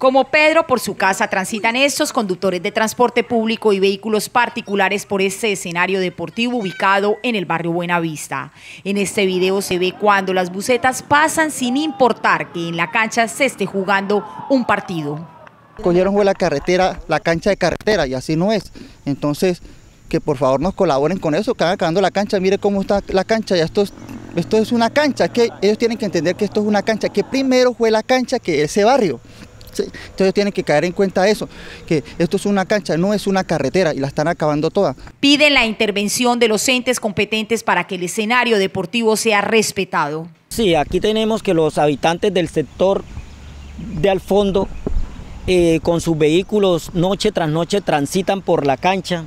Como Pedro, por su casa transitan estos conductores de transporte público y vehículos particulares por este escenario deportivo ubicado en el barrio Buenavista. En este video se ve cuando las bucetas pasan sin importar que en la cancha se esté jugando un partido. Cogieron fue la carretera, la cancha de carretera y así no es. Entonces, que por favor nos colaboren con eso, que hagan acabando la cancha, mire cómo está la cancha, ya esto es, esto es una cancha, que ellos tienen que entender que esto es una cancha, que primero fue la cancha que ese barrio. Entonces tienen que caer en cuenta eso, que esto es una cancha, no es una carretera y la están acabando toda. Piden la intervención de los entes competentes para que el escenario deportivo sea respetado. Sí, aquí tenemos que los habitantes del sector de al fondo eh, con sus vehículos noche tras noche transitan por la cancha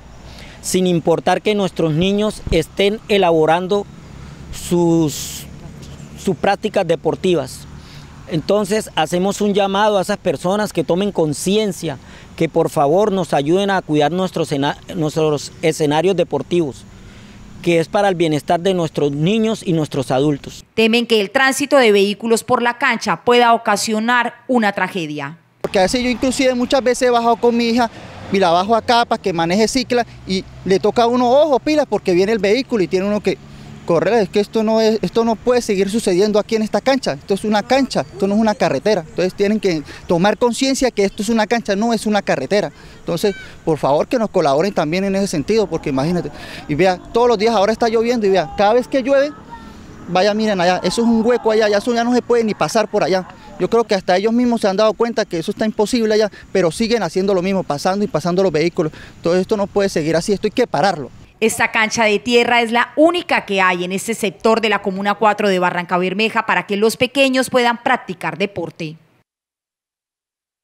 sin importar que nuestros niños estén elaborando sus, sus prácticas deportivas. Entonces hacemos un llamado a esas personas que tomen conciencia, que por favor nos ayuden a cuidar nuestros, nuestros escenarios deportivos que es para el bienestar de nuestros niños y nuestros adultos. Temen que el tránsito de vehículos por la cancha pueda ocasionar una tragedia. Porque a veces yo inclusive muchas veces he bajado con mi hija y la bajo acá para que maneje cicla y le toca a uno ojo pilas porque viene el vehículo y tiene uno que correr, es que esto no, es, esto no puede seguir sucediendo aquí en esta cancha, esto es una cancha, esto no es una carretera, entonces tienen que tomar conciencia que esto es una cancha, no es una carretera, entonces por favor que nos colaboren también en ese sentido, porque imagínate, y vea, todos los días ahora está lloviendo y vea, cada vez que llueve, vaya miren allá, eso es un hueco allá, ya eso ya no se puede ni pasar por allá, yo creo que hasta ellos mismos se han dado cuenta que eso está imposible allá, pero siguen haciendo lo mismo, pasando y pasando los vehículos, todo esto no puede seguir así, esto hay que pararlo. Esta cancha de tierra es la única que hay en este sector de la Comuna 4 de Barranca Bermeja para que los pequeños puedan practicar deporte.